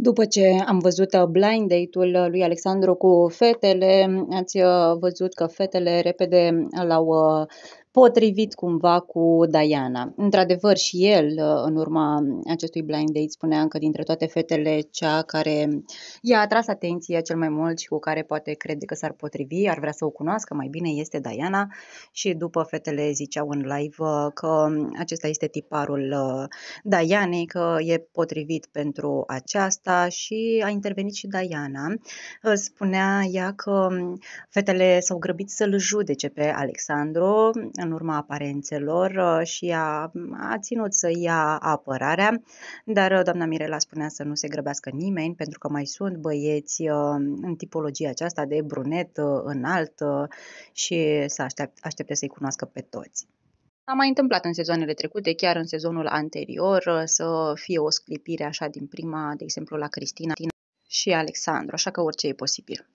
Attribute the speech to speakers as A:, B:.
A: După ce am văzut uh, blind date-ul uh, lui Alexandru cu fetele, ați uh, văzut că fetele repede l-au potrivit cumva cu Diana. Într-adevăr, și el, uh, în urma acestui blind date, spunea că dintre toate fetele, cea care i-a atras atenția cel mai mult și cu care poate crede că s-ar potrivi, ar vrea să o cunoască mai bine, este Diana. Și după fetele ziceau în live uh, că acesta este tiparul uh, Dianei, că e potrivit pentru aceasta și a intervenit și Diana. Spunea ea că fetele s-au grăbit să-l judece pe Alexandru în urma aparențelor uh, și a, a ținut să ia apărarea, dar uh, doamna Mirela spunea să nu se grăbească nimeni pentru că mai sunt băieți uh, în tipologia aceasta de brunet înalt și să aștept, aștepte să-i cunoască pe toți. A mai întâmplat în sezoanele trecute, chiar în sezonul anterior, să fie o sclipire așa din prima, de exemplu la Cristina și Alexandru, așa că orice e posibil.